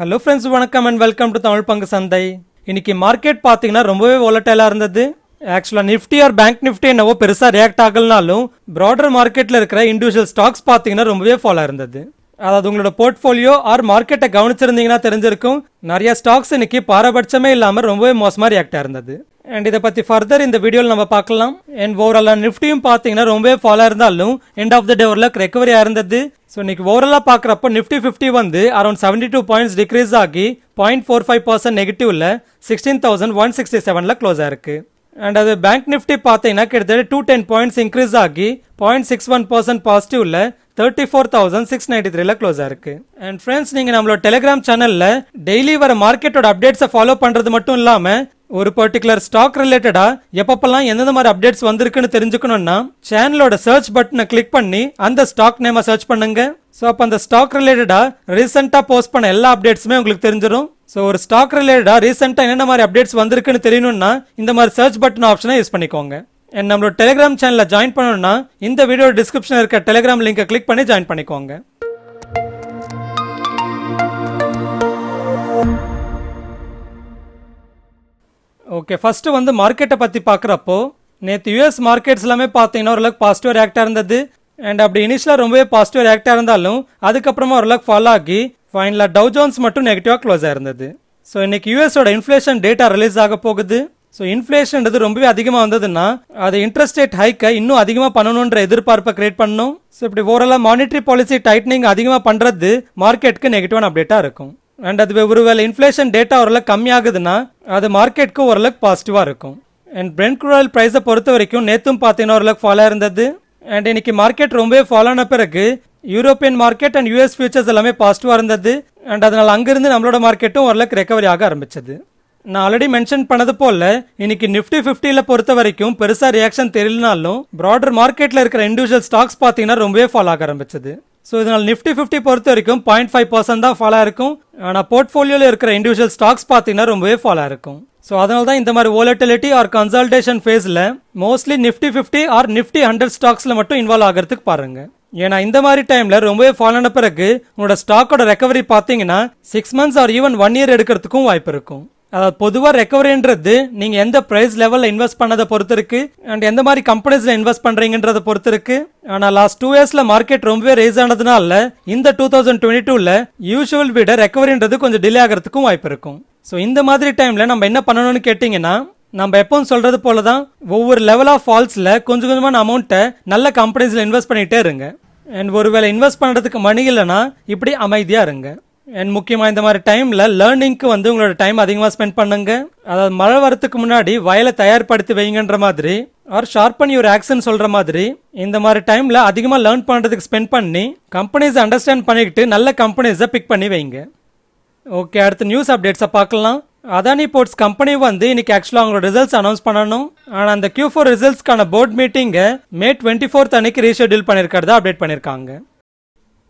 Hello friends வணக்கம் and welcome to Tamil பங்கு சந்தை. இன்னைக்கு மார்க்கெட் பார்த்தீங்கன்னா ரொம்பவே volatile-ஆ இருந்தது. ஆக்சுவலாக நிஃப்டி ஆர் பேங்க் நிஃப்டி என்னவோ பெருசாக ரியாக்ட் ஆகலனாலும் ப்ராடர் மார்க்கெட்டில் இருக்கிற இண்டிவிஜுவல் ஸ்டாக்ஸ் பார்த்தீங்கன்னா ரொம்பவே ஃபாலோ இருந்தது. அதாவது உங்களோட போர்ட்ஃபோலியோ ஆர் மார்க்கெட்டை கவனிச்சிருந்தீங்கன்னா தெரிஞ்சிருக்கும். நிறைய ஸ்டாக்ஸ் இன்னைக்கு பாரபட்சமே இல்லாமல் ரொம்பவே மோசமாக ரியாக்டாக இருந்தது. அண்ட் இதை பற்றி ஃபர்தர் இந்த வீடியோவில் நம்ம பார்க்கலாம். அண்ட் ஓவராலாக நிஃப்டியும் பார்த்தீங்கன்னா ரொம்பவே ஃபாலோ இருந்தாலும் எண்ட் ஆஃப் த டே ஓரளவுக்கு ரெக்கவரி இருந்தது. ஸோ இன்னைக்கு ஓவராலாக பார்க்குறப்போ நிஃப்டி ஃபிஃப்டி வந்து around seventy two points decrease ஆகி பாயிண்ட் ஃபோர் ஃபைவ் பர்சன்ட் நெகட்டிவ்ல சிக்ஸ்டீன் தௌசண்ட் ஒன் சிக்ஸ்டி செவனில் க்ளோஸ் ஆயிருக்கு அண்ட் அது பேங்க் நிஃப்டி பார்த்தீங்கன்னா கிட்டத்தட்ட டூ டென் பாயிண்ட்ஸ் இன்க்ரீஸ் ஆகி point six one percent பாசிட்டிவ்ல thirty four thousand six ninety த்ரீல க்ளோஸ் ஆயிருக்கு அண்ட் ஃப்ரெண்ட்ஸ் நீங்கள் நம்மளோட டெலிகிராம் சேனலில் டெய்லி வர மார்க்கெட்டோட அப்டேட்ஸை ஃபாலோ பண்ணுறது மட்டும் இல்லாமல் ஒரு பர்டிகுலர் ஸ்டாக் ரிலேட்டடாக எப்பப்பெல்லாம் எந்தெந்த மாதிரி அப்டேட்ஸ் வந்திருக்குன்னு தெரிஞ்சுக்கணும்னா சேனலோட சர்ச் பட்டனை கிளிக் பண்ணி அந்த ஸ்டாக் நேமை சர்ச் பண்ணுங்க. ஸோ அப்போ அந்த ஸ்டாக் ரிலேட்டடாக ரீசெண்டாக போஸ்ட் பண்ண எல்லா அப்டேட்ஸுமே உங்களுக்கு தெரிஞ்சிடும் ஸோ ஒரு ஸ்டாக் ரிலேட்டடாக ரீசெண்டாக என்னென்ன மாதிரி அப்டேட்ஸ் வந்திருக்குன்னு தெரியணும்னா இந்த மாதிரி சர்ச் பட்டன் ஆப்ஷனை யூஸ் பண்ணிக்கோங்க. அண்ட் நம்மளோட டெலிகிராம் சேனலில் ஜாயின் பண்ணணும்னா இந்த வீடியோ டிஸ்கிரிப்ஷனில் இருக்க டெலிகிராம் லிங்கை கிளிக் பண்ணி ஜாயின் பண்ணிக்கோங்க. ஓகே ஃபர்ஸ்ட் வந்து மார்க்கெட்டை பற்றி பார்க்குறப்போ நேற்று யூஎஸ் மார்க்கெட்ஸ் எல்லாமே பார்த்தீங்கன்னா ஓரளவுக்கு பாசிட்டிவ் ரியாக்டாக இருந்தது. அண்ட் அப்படி இனிஷியலாக ரொம்பவே பாசிட்டிவ் ரியாக்டாக இருந்தாலும் அதுக்கப்புறமா ஓரளவுக்கு ஃபாலோ ஆகி ஃபைனலாக டவு ஜோன்ஸ் மட்டும் நெகட்டிவாக க்ளோஸ் ஆயிருந்தது ஸோ இன்னைக்கு யூஎஸோட இன்ஃப்ளேஷன் டேட்டா ரிலீஸ் ஆக போகுது. ஸோ இன்ஃப்ளேஷன்றது ரொம்பவே அதிகமாக வந்ததுன்னா அது இன்ட்ரெஸ்ட் ரேட் ஹைக்கை இன்னும் அதிகமாக பண்ணணுன்ற எதிர்பார்ப்பை கிரியேட் பண்ணும். ஸோ இப்படி ஓரளவு மானிட்டரி பாலிசி டைட்னிங் அதிகமாக பண்ணுறது மார்க்கெட்டுக்கு நெகட்டிவான அப்டேட்டாக இருக்கும். அண்ட் அது ஒருவேளை இன்ஃப்ளேஷன் டேட்டா ஓரளவுக்கு கம்மியாகுதுன்னா அது மார்க்கெட்டுக்கு ஓரளவுக்கு பாசிட்டிவாக இருக்கும். அண்ட் பிரெண்ட் குரூல் ப்ரைஸை பொறுத்த வரைக்கும் நேற்றும் பார்த்தீங்கன்னா ஓரளவுக்கு ஃபாலோ இருந்தது. அண்ட் இன்னைக்கு மார்க்கெட் ரொம்பவே ஃபாலோ ஆன பிறகு European market and US futures எல்லாமே பாசிட்டிவாக இருந்தது. அண்ட் அதனால் அங்கிருந்து நம்மளோட மார்க்கெட்டும் ஓரளவுக்கு ரெக்கவரி ஆக ஆரம்பிச்சது. நான் ஆல்ரெடி மென்ஷன் பண்ணது போல இன்னைக்கு நிஃப்டி ஃபிஃப்டியில் பொறுத்த வரைக்கும் பெருசாக ரியாக்ஷன் தெரியலனாலும் ப்ராடர் மார்க்கெட்டில் இருக்கிற இண்டிவிஜுவல் ஸ்டாக்ஸ் பார்த்தீங்கன்னா ரொம்பவே ஃபாலோ ஆக ஆரம்பிச்சது. ஸோ இதனால் நிஃப்டி ஃபிஃப்டி பொறுத்த வரைக்கும் பாயிண்ட் ஃபைவ் பர்சன்ட் தான் ஃபாலோ இருக்கும் ஆனால் போர்ட்ஃபோலியோவில் இருக்கிற இண்டிவிஜுவல் ஸ்டாக்ஸ் பார்த்தீங்கன்னா ரொம்பவே ஃபாலோ இருக்கும் ஸோ அதனால தான் இந்த மாதிரி ஓலட்டிலிட்டி ஆர் கன்சல்டேஷன் ஃபேஸில் mostly Nifty fifty or Nifty hundred ஸ்டாக்ஸில் மட்டும் இன்வால்வ் ஆகிறதுக்கு பாருங்க. ஏன்னா இந்த மாதிரி டைமில் ரொம்பவே ஃபாலோ ஆன பிறகு உங்களோட ஸ்டாக்கோட ரெக்கவரி பார்த்தீங்கன்னா six months or even one year எடுக்கிறதுக்கும் வாய்ப்பு இருக்கும். பொதுவாக ரெக்கவரின்றது நீங்கள் எந்த ப்ரைஸ் லெவலில் இன்வெஸ்ட் பண்ணதை பொறுத்து இருக்கு. அண்ட் எந்த மாதிரி கம்பெனிஸில் இன்வெஸ்ட் பண்ணுறீங்கன்றதை பொறுத்து இருக்கு. ஆனால் லாஸ்ட் டூ இயர்ஸில் மார்க்கெட் ரொம்பவே ரேஸ் ஆனதுனால இந்த டூ தௌசண்ட் டுவெண்ட்டி டூவில் யூஷுவல் விட ரெக்கவரின்றது கொஞ்சம் டிலே ஆகிறதுக்கும் வாய்ப்பு இருக்கும். ஸோ இந்த மாதிரி டைமில் நம்ம என்ன பண்ணணும்னு கேட்டிங்கன்னா நம்ம எப்பவும் சொல்றது போல தான் ஒவ்வொரு லெவல் ஆஃப் ஃபால்ஸில் கொஞ்சம் கொஞ்சமான அமௌண்ட்டை நல்ல கம்பெனிஸில் இன்வெஸ்ட் பண்ணிகிட்டே இருங்க. அண்ட் ஒருவேளை இன்வெஸ்ட் பண்ணுறதுக்கு மணி இல்லைன்னா இப்படி அமைதியாக இருங்க. அண்ட் முக்கியமாக இந்த மாதிரி டைமில் லேர்னிங்க்கு வந்து உங்களோட டைம் அதிகமாக ஸ்பெண்ட் பண்ணுங்க. அதாவது மழை வரத்துக்கு முன்னாடி வயலை தயார்படுத்தி வைங்கன்ற மாதிரி ஆர் ஷார்ப் பண்ணி ஒரு ஆக்ஷன் சொல்கிற மாதிரி இந்த மாதிரி டைமில் அதிகமாக லேர்ன் பண்ணுறதுக்கு ஸ்பெண்ட் பண்ணி கம்பெனிஸை அண்டர்ஸ்டாண்ட் பண்ணிக்கிட்டு நல்ல கம்பெனிஸை பிக் பண்ணி வைங்க. ஓகே அடுத்த நியூஸ் அப்டேட்ஸை பார்க்கலாம். அதானி போர்ட்ஸ் கம்பெனி வந்து இன்னைக்கு ஆக்சுவலாக அவங்களோட ரிசல்ட்ஸ் அனௌன்ஸ் பண்ணணும். ஆனால் அந்த கியூ ஃபோர் ரிசல்ட்ஸ்க்கான போர்ட் மீட்டிங்கை மே டுவெண்ட்டி ஃபோர்த் அன்னைக்கு ரீஷெடியூல் பண்ணியிருக்கிறதா அப்டேட் பண்ணியிருக்காங்க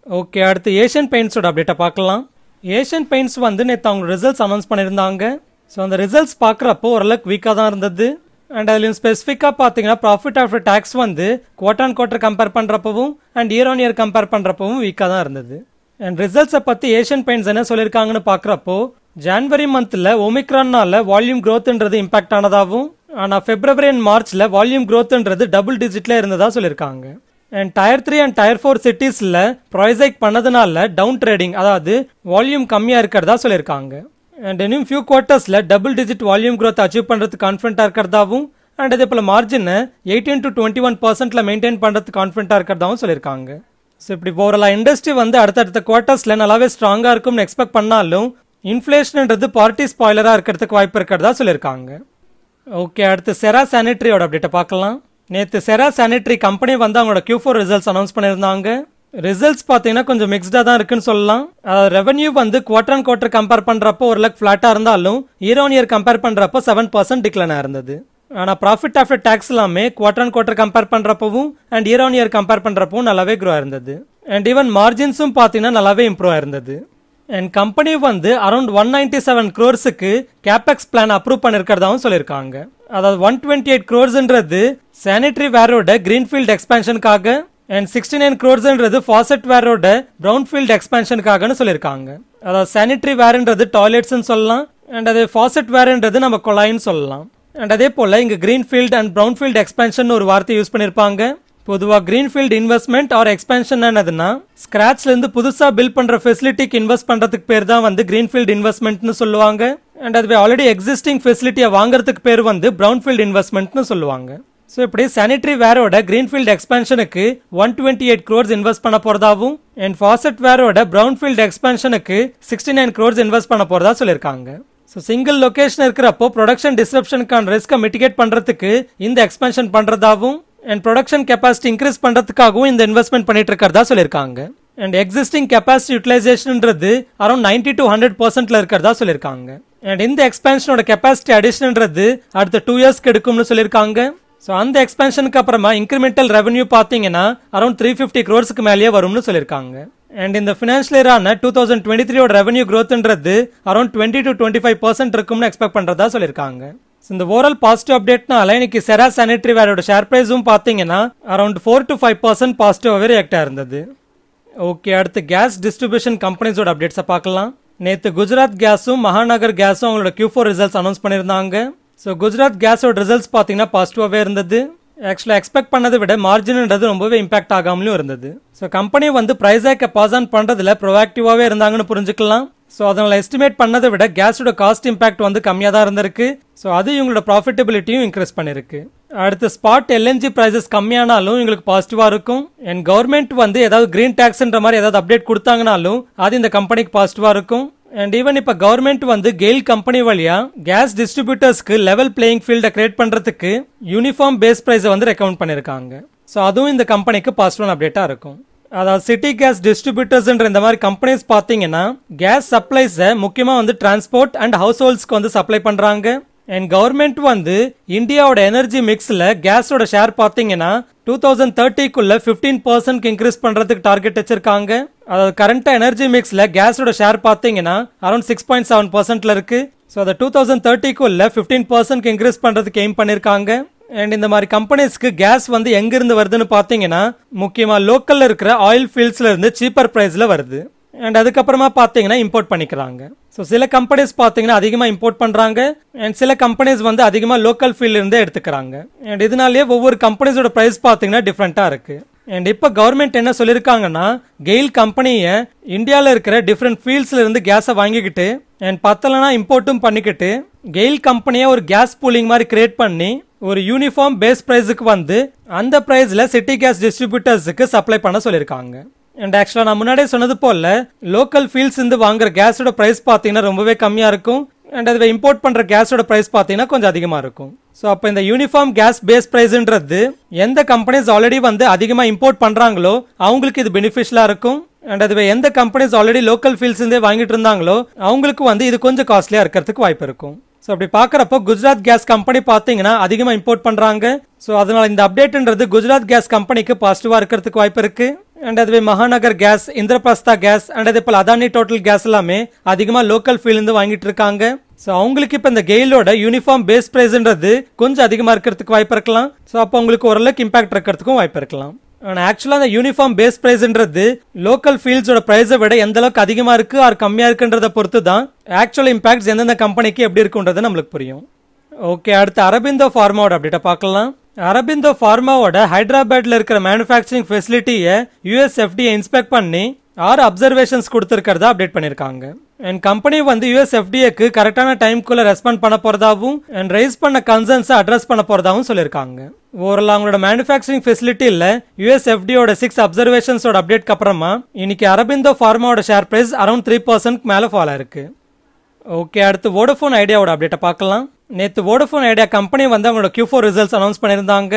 ஓகே அடுத்து ஏஷியன் பெயிண்ட்ஸோட அப்டேட்டை பார்க்கலாம். ஏஷியன் பெயிண்ட்ஸ் வந்து நேற்று அவங்க ரிசல்ட்ஸ் அனௌன்ஸ் பண்ணியிருந்தாங்க. ஸோ அந்த ரிசல்ட்ஸ் பார்க்குறப்போ ஓரளவுக்கு வீக்காக தான் இருந்தது. அண்ட் அதுலையும் ஸ்பெசிஃபிக்காக பார்த்தீங்கன்னா ப்ராஃபிட் ஆஃப்டர் டேக்ஸ் வந்து quarter on quarter compare பண்ணுறப்பவும் and year on year compare பண்ணுறப்பவும் வீக்காக தான் இருந்தது. அண்ட் ரிசல்ட்ஸை பற்றி ஏஷியன் பெயிண்ட்ஸ் என்ன சொல்லியிருக்காங்கன்னு பார்க்குறப்போ ஜான்வரி மந்தில் ஒமிக்ரான்னால வால்யூம் க்ரோத்ன்றது இம்பாக்ட் ஆனதாகவும் ஆனால் பிப்ரவரி அண்ட் மார்ச்சில் வால்யூம் க்ரோத்ன்றது டபுள் டிஜிட்டில் இருந்ததாக சொல்லியிருக்காங்க. And tier three and tier four சிட்டிஸில் ப்ரைஸைக் பண்ணதுனால டவுன் ட்ரேடிங் அதாவது வால்யூம் கம்மியாக இருக்கிறதா சொல்லியிருக்காங்க. அண்ட் இன்னும் few குவார்ட்டர்ஸில் double digit volume growth achieve பண்ணுறதுக்கு கான்ஃபிடண்ட்டாக இருக்கிறதாவும் அண்ட் அதே போல் மார்ஜினை எயிட்டீன் டு டுவெண்ட்டி ஒன் பர்சன்ட்டில் மெயின்டைன் பண்ணுறதுக்கு கான்ஃபிடண்ட்டாக இருக்கிறதாவும் சொல்லியிருக்காங்க. ஸோ இப்படி ஓவரலாக இண்டஸ்ட்ரி வந்து அடுத்தடுத்த குவார்ட்டர்ஸில் நல்லாவே ஸ்ட்ராங்காக இருக்கும்னு எக்ஸ்பெக்ட் பண்ணாலும் இன்ஃப்ளேஷன்ன்றது பார்ட்டி ஸ்பாய்லராக இருக்கிறதுக்கு வாய்ப்பு இருக்கிறதா சொல்லியிருக்காங்க. ஓகே அடுத்து செரா சானிட்ரியோட அப்டேட்டை பார்க்கலாம். நேற்று செரா சானிட்டரி கம்பெனி வந்து அவங்களோட கியூ ஃபோர் ரிசல்ட்ஸ் அனௌன்ஸ் பண்ணியிருந்தாங்க. ரிசல்ட்ஸ் பார்த்தீங்கன்னா கொஞ்சம் மிக்ஸ்டாக தான் இருக்குன்னு சொல்லலாம். ரெவன்யூ வந்து குவார்டர் அண்ட் குவார்டர் கம்பேர் பண்ணுறப்போ ஒரு லக் ஃப்ளாட்டாக இருந்தாலும் இயர் ஆன் இயர் கம்பேர் பண்ணுறப்போ செவன் பர்சன்ட் டிக்ளைன் இருந்தது. ஆனால் ப்ராஃபிட் ஆஃப்டர் டேக்ஸ் எல்லாமே quarter and quarter compare பண்ணுறப்பவும் and year on year compare பண்ணுறப்பவும் நல்லாவே க்ரோ இருந்தது அண்ட் ஈவன் மார்ஜின்ஸும் பார்த்தீங்கன்னா நல்லாவே இம்ப்ரூவ் ஆயிருந்தது. அண்ட் கம்பெனி வந்து அரௌண்ட் ஒன் நைன்டி செவன் க்ரோர்ஸுக்கு கேபெக்ஸ் பிளான் அப்ரூவ் பண்ணிருக்கிறதாவும் சொல்லியிருக்காங்க. அதாவது ஒன் டுவெண்ட்டி எயிட் க்ரோர்ஸ்ன்றது சானிட்டரி வேரோட கிரீன்ஃபீல்ட் எக்ஸ்பேன்ஷனுக்காக அண்ட் சிக்ஸ்டி நைன் க்ரோர்ஸ்ன்றது ஃபாசட் வேரோட ப்ரௌன்ஃபீல்ட் எக்ஸ்பேன்ஷனுக்காகனு சொல்லியிருக்காங்க. அதாவது சானிட்டரி வேர்ன்றது டாய்லெட்ஸ்னு சொல்லலாம் அண்ட் அது ஃபாசட் வேர்ன்றது நம்ம குழாயின்னு சொல்லலாம். அண்ட் அதே போல இங்க கிரீன்ஃபீல்ட் அண்ட் ப்ரௌன்ஃபீல்ட் எக்ஸ்பேன்ஷன் ஒரு வார்த்தை யூஸ் பண்ணியிருப்பாங்க. பொதுவாக க்ரீன்ஃபீல்ட் இன்வெஸ்ட்மெண்ட் ஆர் எக்ஸ்பென்ஷன் என்னதுன்னா ஸ்க்ராட்ச்லேருந்து புதுசாக பில் பில்ட் ஃபெசிலிட்டிக்கு இன்வெஸ்ட் பண்ணுறதுக்கு பேர் தான் வந்து க்ரீன்ஃபீல்ட் இன்வெஸ்ட்மெண்ட்னு சொல்லுவாங்க. அண்ட் அதுவே ஆல்ரெடி எக்ஸிஸ்டிங் ஃபெசிலிட்டியை வாங்குறதுக்கு பேர் வந்து ப்ரௌன்ஃபீல்ட் இன்வெஸ்ட்மெண்ட்னு சொல்லுவாங்க. ஸோ இப்படி சானிட்டரி வேரோட greenfield எக்ஸ்பென்ஷனுக்கு one twenty eight crores invest பண்ண போகிறதாவும் அண்ட் ஃபாசட் வேரோட ப்ரௌன்ஃபீல்ட் எக்ஸ்பென்ஷனுக்கு சிக்ஸ்டி நைன் க்ரோர்ஸ் இன்வெஸ்ட் பண்ண போகிறதா சொல்லியிருக்காங்க. ஸோ சிங்கிள் லொகேஷன் இருக்கிறப்போ ப்ரொடக்ஷன் டிஸ்ரப்ஷனுக்கான ரிஸ்க்கை மிட்டிகேட் பண்ணுறதுக்கு இந்த எக்ஸ்பென்ஷன் பண்ணுறதாவும் அண்ட் ப்ரொடக்ஷன் கெப்பாசிட்டி இன்க்ரீஸ் பண்ணுறதுக்காகவும் இந்த இன்வெஸ்ட்மெண்ட் பண்ணிட்டு இருக்கிறதா சொல்லியிருக்காங்க. அண்ட் எக்ஸிஸ்டிங் கெப்பாசிட்டி யூட்டிலைசேஷன்ன்றது அரௌண்ட் நைன்டி டு ஹண்ட்ரட் பர்சன்ட்ல இருக்கிறதா சொல்லியிருக்காங்க. அண்ட் இந்த எக்ஸ்பென்ஷனோட கெப்பாசிட்டி அடிஷன்ன்றது அடுத்த டூ இயர்ஸ்க்கு எடுக்கும்னு சொல்லியிருக்காங்க. ஸோ அந்த எக்ஸ்பென்ஷனுக்கு அப்புறமா இன்க்ரிமெண்டல் ரெவன்யூ பார்த்தீங்கன்னா அரௌண்ட் த்ரீ ஃபிஃப்டி க்ரோர்ஸ்க்கு மேலேயே வரும்னு சொல்லியிருக்காங்க. அண்ட் இந்த ஃபினான்ஷியல் இயரான டூ தௌசண்ட் டுவெண்ட்டி த்ரீயோட revenue க்ரோத்ன்றது around twenty to twenty five percent இருக்கும்னு எக்ஸ்பெக்ட் பண்ணுறதா சொல்லியிருக்காங்க. இந்த ஓவரால் பாசிட்டிவ் அப்டேட்னால இன்னைக்கு செரா சானிட்டரி வேரோட ஷேர் ப்ரைஸும் பார்த்தீங்கன்னா around four to five percent பாசிட்டிவாகவே ரியாக்டாக இருந்தது. ஓகே அடுத்து கேஸ் டிஸ்ட்ரிபியூஷன் கம்பெனிஸோட அப்டேட்ஸை பார்க்கலாம். நேற்று குஜராத் கேஸும் மகாநகர் கேஸும் அவங்களோட கியூ ஃபோர் ரிசல்ட்ஸ் அனௌன்ஸ் பண்ணியிருந்தாங்க. ஸோ குஜராத் கேஸோட ரிசல்ட்ஸ் பார்த்தீங்கன்னா பாசிட்டிவாகவே இருந்தது. ஆக்சுவலாக எக்ஸ்பெக்ட் பண்ணதை விட மார்ஜின்ன்றது ரொம்பவே இம்பாக்ட் ஆகாமலும் இருந்தது. ஸோ கம்பெனி வந்து ப்ரைஸாக பாஸ் ஆன் பண்ணுறதுல ப்ரொவாக்டிவாகவே இருந்தாங்கன்னு புரிஞ்சுக்கலாம். ஸோ அதனால் எஸ்டிமேட் பண்ணதை விட கேஸோட காஸ்ட் இம்பாக்ட் வந்து கம்மியாக தான் இருந்திருக்கு. ஸோ அது இவங்களோட ப்ராஃபிட்டபிலிட்டியும் இன்க்ரீஸ் பண்ணியிருக்கு அடுத்து ஸ்பாட் எல்என்ஜி ப்ரைஸஸ் கம்மியானாலும் எங்களுக்கு பாசிட்டிவாக இருக்கும். அண்ட் கவர்மெண்ட் வந்து ஏதாவது கிரீன் டேக்ஸ்ன்ற மாதிரி ஏதாவது அப்டேட் கொடுத்தாங்கனாலும் அது இந்த கம்பெனிக்கு பாசிட்டிவாக இருக்கும். அண்ட் ஈவன் இப்போ கவர்மெண்ட் வந்து கெயில் கம்பெனி வழியா கேஸ் டிஸ்ட்ரிபியூட்டர்ஸ்க்கு லெவல் பிளேயிங் ஃபீல்டை கிரியேட் பண்ணுறதுக்கு யூனிஃபார்ம் பேஸ் ப்ரைஸை வந்து ரெக்கமெண்ட் பண்ணியிருக்காங்க ஸோ அதுவும் இந்த கம்பெனிக்கு பாசிட்டிவான அப்டேட்டாக இருக்கும். அதாவது சிட்டி கேஸ் டிஸ்ட்ரிபியூட்டர்ஸ்ன்ற இந்த மாதிரி கம்பெனிஸ் பார்த்தீங்கன்னா கேஸ் சப்ளைஸை முக்கியமாக வந்து டிரான்ஸ்போர்ட் அண்ட் ஹவுஸ் ஹோல்ஸ்க்கு வந்து சப்ளை பண்ணுறாங்க அண்ட் கவர்மெண்ட் வந்து இந்தியாவோட எனர்ஜி மிக்ஸில் கேஸோட ஷேர் பார்த்தீங்கன்னா டூ தௌசண்ட் தேர்ட்டிக்குள்ள ஃபிஃப்டீன் பர்சன்ட் இன்க்ரீஸ் பண்ணுறதுக்கு டார்கெட் வச்சிருக்காங்க. அதாவது கரண்ட்டாக எனர்ஜி மிக்ஸில் கேஸோட ஷேர் பார்த்தீங்கன்னா அரௌண்ட் சிக்ஸ் பாயிண்ட் செவன் பர்சன்ட்ல இருக்கு. ஸோ அதை டூ தௌசண்ட் தேர்ட்டிக்குள்ள ஃபிஃப்டீன் பர்சன்ட் இன்க்ரீஸ் பண்ணுறதுக்கு எய்ம் பண்ணியிருக்காங்க அண்ட் இந்த மாதிரி கம்பெனிஸ்க்கு கேஸ் வந்து எங்கிருந்து வருதுன்னு பார்த்தீங்கன்னா முக்கியமாக லோக்கலில் இருக்கிற ஆயில் ஃபீல்ட்ஸில் இருந்து சீப்பர் ப்ரைஸில் வருது. அண்ட் அதுக்கப்புறமா பார்த்தீங்கன்னா இம்போர்ட் பண்ணிக்கிறாங்க. ஸோ சில கம்பெனிஸ் பார்த்தீங்கன்னா அதிகமாக இம்போர்ட் பண்ணுறாங்க அண்ட் சில கம்பெனிஸ் வந்து அதிகமாக லோக்கல் ஃபீல்ட்லேருந்து எடுத்துக்கிறாங்க. அண்ட் இதனாலேயே ஒவ்வொரு கம்பெனிஸோட ப்ரைஸ் பார்த்தீங்கன்னா டிஃப்ரெண்ட்டாக இருக்குது அண்ட் இப்போ கவர்மெண்ட் என்ன சொல்லியிருக்காங்கன்னா கெயில் கம்பெனியை இந்தியாவில் இருக்கிற டிஃப்ரெண்ட் ஃபீல்ட்ஸ்ல இருந்து கேஸை வாங்கிக்கிட்டு அண்ட் பத்தலைனா இம்போர்ட்டும் பண்ணிக்கிட்டு கெயில் கம்பெனியை ஒரு கேஸ் பூலிங் மாதிரி கிரியேட் பண்ணி ஒரு யூனிஃபார்ம் பேஸ் ப்ரைஸுக்கு வந்து அந்த ப்ரைஸில் சிட்டி கேஸ் டிஸ்ட்ரிபியூட்டர்ஸுக்கு சப்ளை பண்ண சொல்லியிருக்காங்க அண்ட் ஆக்சுவலாக நான் முன்னாடியே சொன்னது போல் லோக்கல் ஃபீல்ஸ் இருந்து வாங்குற கேஸோட ப்ரைஸ் பார்த்தீங்கன்னா ரொம்பவே கம்மியாக இருக்கும். அண்ட் அதை இம்போர்ட் பண்ணுற கேஸோட ப்ரைஸ் பார்த்தீங்கன்னா கொஞ்சம் அதிகமாக இருக்கும். ஸோ அப்போ இந்த யூனிஃபார்ம் கேஸ் பேஸ் ப்ரைஸ்ன்றது எந்த கம்பெனிஸ் ஆல்ரெடி வந்து அதிகமாக இம்போர்ட் பண்ணுறாங்களோ அவங்களுக்கு இது பெனிஃபிஷியலாக இருக்கும். அண்ட் அதுவே எந்த கம்பெனிஸ் ஆல்ரெடி லோக்கல் ஃபீல்ட்ஸ்லேருந்தே வாங்கிட்டு இருந்தாங்களோ அவங்களுக்கு வந்து இது கொஞ்சம் காஸ்ட்லியாக இருக்கிறதுக்கு வாய்ப்பு இருக்கும். ஸோ அப்படி பார்க்குறப்போ குஜராத் கேஸ் கம்பெனி பார்த்தீங்கன்னா அதிகமாக இம்போர்ட் பண்ணுறாங்க ஸோ அதனால் இந்த அப்டேட்ன்றது குஜராத் கேஸ் கம்பெனிக்கு பாசிட்டிவாக இருக்கிறதுக்கு வாய்ப்பு இருக்குது அண்ட் அதுவே Mahanagar gas Indraprastha gas and அதே போல் அதானி டோட்டல் கேஸ் எல்லாமே அதிகமாக லோக்கல் ஃபீல்டு வாங்கிட்டு இருக்காங்க. ஸோ அவங்களுக்கு இப்போ இந்த கெயிலோட யூனிஃபார்ம் பேஸ் ப்ரைஸ்ன்றது கொஞ்சம் அதிகமாக இருக்கிறதுக்கு வாய்ப்பு இருக்கலாம். ஸோ அப்போ உங்களுக்கு ஓரளவுக்கு இம்பாக்ட் இருக்கிறதுக்கும் வாய்ப்பு இருக்கலாம். ஆனால் ஆக்சுவலாக அந்த யூனிஃபார்ம் பேஸ் ப்ரைஸ்ன்றது லோக்கல் ஃபீல்ட்ஸோட ப்ரைஸை விட எந்த அளவுக்கு அதிகமாக இருக்குது ஆர் கம்மியாக இருக்குன்றத பொறுத்து தான் ஆக்சுவல் இம்பாக்ட்ஸ் எந்தெந்த கம்பெனிக்கு எப்படி இருக்குன்றது நம்மளுக்கு புரியும். ஓகே அடுத்து அரபிந்தோ ஃபார்மாவோட அப்டேட்டை பார்க்கலாம். அரபிந்தோ ஃபார்மாவோட ஹைதராபாத்ல இருக்கிற மேனுஃபேக்சரிங் ஃபெசிலிட்டியை யூஎஸ்எஃப்டியை இன்ஸ்பெக்ட் பண்ணி ஆறு அப்சர்வேஷன்ஸ் கொடுத்துருக்கிறதா அப்டேட் பண்ணியிருக்காங்க. அண்ட் கம்பெனி வந்து யூஎஸ்எஃப்டிஏக்கு கரெக்டான டைம்குள்ளே ரெஸ்பாண்ட் பண்ண போகிறதாவும் அண்ட் ரைஸ் பண்ண கன்சர்ன்ஸை அட்ரஸ் பண்ண போகிறதாவும் சொல்லியிருக்காங்க. ஓரளவு அவங்களோட மேனுஃபேக்சரிங் ஃபெசிலிட்டியில் யூஎஸ்எஃப்டியோட சிக்ஸ் அப்சர்வேஷன்ஸோட அப்டேட்க்கு அப்புறமா இன்னைக்கு Aurobindo ஃபார்மாவோட share price around three percent மேலே ஃபாலோ இருக்கு ஓகே அடுத்து வோடஃபோன் ஐடியாவோட அப்டேட்டை பார்க்கலாம். நேற்று வோடஃபோன் ஐடியா கம்பெனி வந்து அவங்களோட கியூ ஃபோர் ரிசல்ட்ஸ் அனௌன்ஸ் பண்ணியிருந்தாங்க.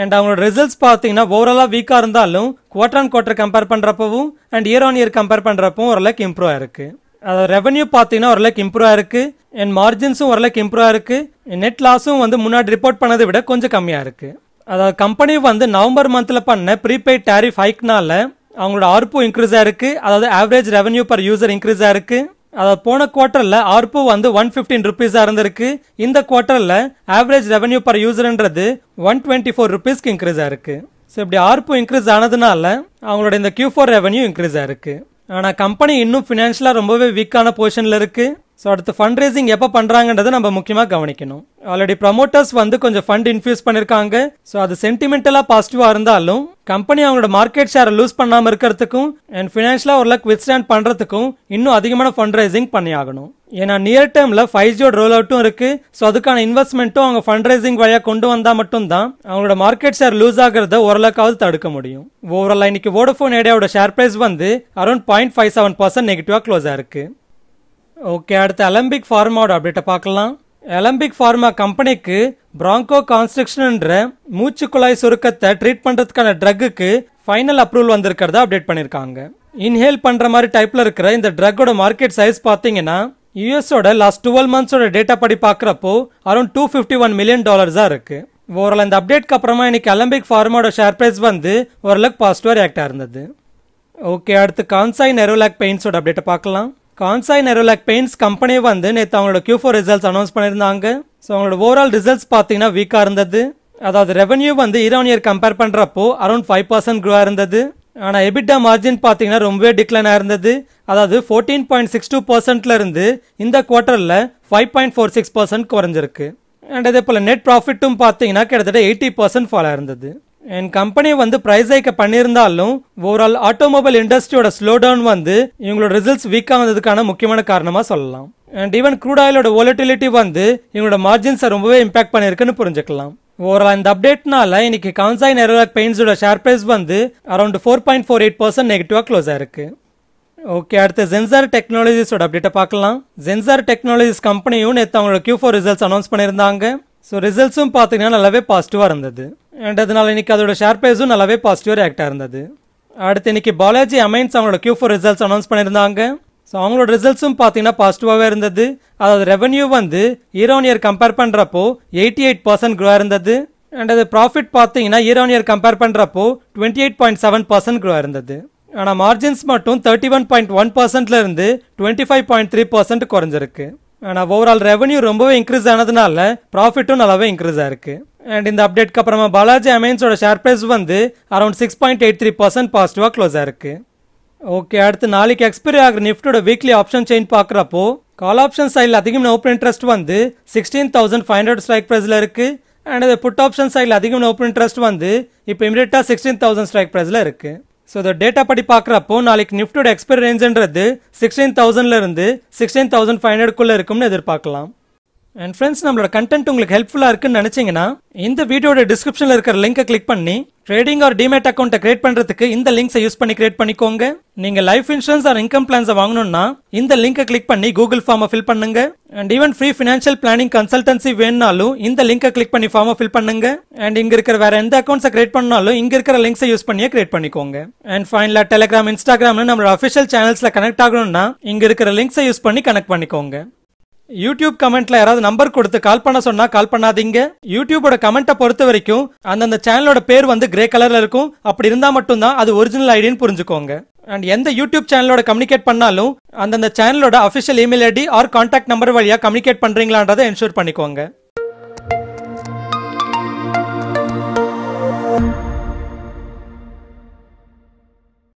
அண்ட் அவங்களோட ரிசல்ட்ஸ் பார்த்தீங்கன்னா ஓவராலாக வீக்காக இருந்தாலும் quarter on quarter compare பண்ணுறப்பவும் and year on year compare பண்ணுறப்பவும் ஓரளவுக்கு இம்ப்ரூவ் ஆயிருக்கு. அதாவது ரெவன்யூ பார்த்தீங்கன்னா ஓரளவுக்கு இம்ப்ரூவ் ஆயிருக்கு என் மார்ஜின்ஸும் ஓரளவுக்கு இம்ப்ரூவ் ஆயிருக்கு நெட் லாஸும் வந்து முன்னாடி ரிப்போர்ட் பண்ணதை விட கொஞ்சம் கம்மியாக இருக்கு. அதாவது கம்பெனி வந்து நவம்பர் மந்தில் பண்ண ப்ரீபெய்ட் டேரிஃப் ஹைக்னால அவங்களோட ஆர்பு இன்க்ரீஸ் ஆயிருக்கு அதாவது average revenue per user increase ஆயிருக்கு அதாவது போன குவார்ட்டரில் ஆர்பு வந்து ஒன் ஃபிஃப்டீன் ருபீஸாக இருந்திருக்கு. இந்த குவார்ட்டரில் ஆவரேஜ் ரெவன்யூ பர் யூசர்ன்றது ஒன் டுவெண்ட்டி ஃபோர் ருபீஸ்க்கு இன்க்ரீஸ் ஆயிருக்கு ஸோ இப்படி ஆர்பு இன்க்ரீஸ் ஆனதுனால அவங்களோட இந்த கியூ ஃபோர் ரெவன்யூ இன்க்ரீஸ் ஆயிருக்கு ஆனால் கம்பெனி இன்னும் ஃபினான்ஷியலாக ரொம்பவே வீக்கான பொசிஷனில் இருக்குது ஸோ அடுத்து ஃபண்ட் ரேசிங் எப்போ பண்ணுறாங்கன்றதை நம்ம முக்கியமாக கவனிக்கணும். ஆல்ரெடி ப்ரமோட்டர்ஸ் வந்து கொஞ்சம் ஃபண்ட் இன்ஃபியூஸ் பண்ணியிருக்காங்க ஸோ அது சென்டிமெண்டலாக பாசிட்டிவாக இருந்தாலும் கம்பெனி அவங்களோட மார்க்கெட் ஷேரை லூஸ் பண்ணாமல் இருக்கிறதுக்கும் அண்ட் ஃபினான்ஷியலாக ஒரு லக் வித் ஸ்டாண்ட் பண்ணுறதுக்கும் இன்னும் அதிகமான ஃபண்ட் ரைசிங் பண்ணி ஆகணும் ஏன்னா நியர் டேர்மில் ஃபைவ் ஜியோட ரோல் அவுட்டும் இருக்குது ஸோ அதுக்கான இன்வெஸ்ட்மெண்ட்டும் அவங்க ஃபண்ட் ரைசிங் வழியாக கொண்டு வந்தால் மட்டும்தான் அவங்களோட மார்க்கெட் ஷேர் லூஸ் ஆகிறத ஓரளவுக்காவது தடுக்க முடியும். ஓவரால் இன்னைக்கு வோடஃபோன் ஏடியாவோட ஷேர் ப்ரைஸ் வந்து around point five seven percent நெகட்டிவாக க்ளோஸ் ஆயிருக்கு. ஓகே அடுத்து அலம்பிக் ஃபார்மாவோட அப்டேட்டை பார்க்கலாம். அலம்பிக் ஃபார்மா கம்பெனிக்கு பிராங்கோ கான்ஸ்ட்ரக்ஷன்ன்ற மூச்சு குழாய் சுருக்கத்தை ட்ரீட் பண்ணுறதுக்கான ட்ரக்குக்கு ஃபைனல் அப்ரூவல் வந்திருக்கிறதா அப்டேட் பண்ணியிருக்காங்க இன்ஹேல் பண்ணுற மாதிரி டைப்பில் இருக்கிற இந்த ட்ரக்கோட மார்க்கெட் சைஸ் பார்த்தீங்கன்னா யூஎஸோட லாஸ்ட் டுவெல் மந்த்ஸோட டேட்டா படி பார்க்குறப்போ around two fifty one million டாலர்ஸாக இருக்கு. ஓவரால் இந்த அப்டேட்க்கு அப்புறமா இன்னைக்கு அலம்பிக் ஃபார்மோட ஷேர் ப்ரைஸ் வந்து ஓரளவுக்கு பாசிட்டிவாக ரியாக்ட் இருந்தது. ஓகே அடுத்து கான்சாய் நெரோலாக் பெயிண்ட்ஸோட அப்டேட்டை பார்க்கலாம். கான்சாய் நெரோலாக் பெயிண்ட்ஸ் கம்பெனி வந்து நேற்று அவங்களோட கியூ ஃபோர் ரிசல்ட்ஸ் அனௌன்ஸ் பண்ணியிருந்தாங்க. ஸோ அவங்களோட ஓவரால் ரிசல்ட்ஸ் பார்த்தீங்கன்னா வீக்காக இருந்தது. அதாவது ரெவன்யூ வந்து இயர் ஆன் இயர் கம்பேர் பண்ணுறப்போ அரௌண்ட் ஃபைவ் பர்சன்ட் க்ரோ இருந்தது. ஆனால் எபிட்டா மார்ஜின் பார்த்தீங்கன்னா ரொம்பவே டிக்ளைன் ஆயிருந்தது அதாவது ஃபோர்டீன் பாயிண்ட் சிக்ஸ் டூ பர்சன்ட்லேருந்து இந்த குவார்ட்டரில் five point four six percent குறைஞ்சிருக்கு. அண்ட் அதே போல் நெட் ப்ராஃபிட்டும் பார்த்தீங்கன்னா கிட்டத்தட்ட எயிட்டி பர்சன்ட் ஃபாலாக இருந்தது. என் கம்பெனி வந்து ப்ரைஸ் ஹைக்க பண்ணியிருந்தாலும் ஓவரால் ஆட்டோமொபைல் இண்டஸ்ட்ரியோட ஸ்லோ டவுன் வந்து இவங்களோட ரிசல்ட்ஸ் வீக்காக வந்ததுக்கான முக்கியமான காரணமாக சொல்லலாம். அண்ட் ஈவன் க்ரூட் ஆயிலோட volatility வந்து இவங்களோட மார்ஜின்ஸை ரொம்பவே இம்பாக்ட் பண்ணியிருக்குன்னு புரிஞ்சுக்கலாம். ஓவரால் இந்த அப்டேட்னால இன்னைக்கு கான்சாய் நெரோலாக் பெயின்ஸோட ஷேர் பிரைஸ் வந்து around four point four eight percent நெகட்டிவாக க்ளோஸ் ஆயிருக்கு. ஓகே அடுத்து ஜென்சார் டெக்னாலஜிஸோட அப்டேட்டை பார்க்கலாம். ஜென்சார் டெக்னாலஜிஸ் கம்பெனியும் நேற்று அவங்களோட கியூ ஃபோர் ரிசல்ட்ஸ் அனௌன்ஸ் பண்ணியிருந்தாங்க. ஸோ ரிசல்ட்ஸும் பார்த்தீங்கன்னா நல்லாவே பாசிட்டிவாக இருந்தது. அண்ட் அதனால இன்னைக்கு அதோட ஷேர் ப்ரைஸும் நல்லாவே பாசிட்டிவாக ரியாக்டாக இருந்தது. அடுத்து இன்னைக்கு பாலாஜி அமைன்ஸ் அவங்களோட கியூ ஃபோர் ரிசல்ட்ஸ் அனௌன்ஸ் பண்ணியிருந்தாங்க. ஸோ அவங்களோட ரிசல்ட்ஸும் பார்த்தீங்கன்னா பாசிட்டிவாகவே இருந்தது. அதாவது ரெவன்யூ வந்து இயர் ஆன் இயர் கம்பேர் பண்ணுறப்போ எயிட்டி எயிட் பர்சன்ட் க்ரோ இருந்தது. அண்ட் அது ப்ராஃபிட் பார்த்தீங்கன்னா இயர் ஆன் இயர் கம்பேர் பண்ணுறப்போ twenty eight point seven percent grow இருந்தது. ஆனால் மார்ஜின்ஸ் மட்டும் தேர்ட்டி ஒன் பாயிண்ட் ஒன் பர்சன்ட்ல இருந்து twenty five point three percent குறைஞ்சிருக்கு. ஆனால் ஓவரால் ரெவன்யூ ரொம்பவே இன்க்ரீஸ் ஆனதுனால ப்ராஃபிட்டும் நல்லாவே இன்க்ரீஸ் ஆயிருக்கு. அண்ட் இந்த அப்டேட்க்கு அப்புறமா பாலாஜி அமைன்ஸோட ஷேர் ப்ரைஸ் வந்து around six point eight three percent பாசிட்டிவாக க்ளோஸ் ஆயிருக்கு. ஓகே அடுத்து நாளைக்கு எக்ஸ்பைரி ஆகிற நிஃப்டோட வீக்லி ஆப்ஷன் செயின் பார்க்குறப்போ கால் ஆப்ஷன் சைடில் அதிகம் ஓப்பன் இன்ட்ரெஸ்ட் வந்து sixteen thousand five hundred strike ப்ரைஸில் இருக்குது அண்ட் அது புட் ஆப்ஷன் சைடில் அதிகம் ஓப்பன் இன்ட்ரெஸ்ட் வந்து இப்போ இமீடியட்டாக சிக்ஸ்டீன் தௌசண்ட் ஸ்ட்ரைக் ப்ரைஸில் இருக்குது ஸோ இந்த டேட்டா படி பார்க்குறப்போ நாளைக்கு நிஃப்டோட எக்ஸ்பைரி ரேஞ்சுன்றது சிக்ஸ்டீன் தௌசண்ட்லேருந்து சிக்ஸ்டீன் தௌசண்ட் ஃபைவ் ஹண்ட்ரட்குள்ளே இருக்கும்னு எதிர்பார்க்கலாம். அண்ட் ஃப்ரெண்ட்ஸ் நம்மளோட கண்டென்ட் உங்களுக்கு ஹெல்ப்ஃபுல்லாக இருக்குன்னு நினச்சிங்கன்னா இந்த வீடியோட டிஸ்கிரிப்ஷனில் இருக்கிற லிங்கை கிளிக் பண்ணி ட்ரேடிங் ஆர் டிமேட் அக்கௌண்ட்டை கிரியேட் பண்ணுறதுக்கு இந்த லிங்க்ஸை யூஸ் பண்ணி கிரியேட் பண்ணிக்கோங்க. நீங்கள் லைஃப் இன்சூரன்ஸ் ஆர் இன்கம் பிளான்ஸை வாங்கணும்னா இந்த லிங்கை கிளிக் பண்ணி கூகுள் ஃபார்மை ஃபில் பண்ணுங்க. And even free financial planning consultancy வேணுனாலும் இந்த லிங்கை கிளிக் பண்ணி ஃபார்மை ஃபில் பண்ணுங்க. அண்ட் இங்க இருக்கிற வேற எந்த அக்கௌண்ட்ஸை கிரியேட் பண்ணாலும் இங்க இருக்கிற லிங்க்ஸை யூஸ் பண்ணியே கிரியேட் பண்ணிக்கோங்க. அண்ட் ஃபைனலாக டெலிகிராம் இன்ஸ்டாகிராம்னு நம்மளோட அஃபிஷியல் சேனல்ஸில் கனெக்ட் ஆகணும்னா இங்க இருக்கிற லிங்க்ஸை யூஸ் பண்ணி கனெக்ட் பண்ணிக்கோங்க. யூடியூப் கமெண்ட்ல யாராவது நம்பர் கொடுத்து கால் பண்ண சொன்னா கால் பண்ணாதீங்க. யூடியூபோட கமெண்ட்டை பொறுத்த வரைக்கும் அந்தந்த சேனலோட பேர் வந்து கிரே கலர்ல இருக்கும். அப்படி இருந்தா மட்டும்தான் அது ஒரிஜினல் ஐடின்னு புரிஞ்சுக்கோங்க. அண்ட் எந்த யூடியூப் சேனலோட கம்யூனிகேட் பண்ணாலும் அந்தந்த சேனலோட official email ID or contact number வழியா கம்யூனிகேட் பண்றீங்களான்றதை என்ஷூர் பண்ணிக்கோங்க.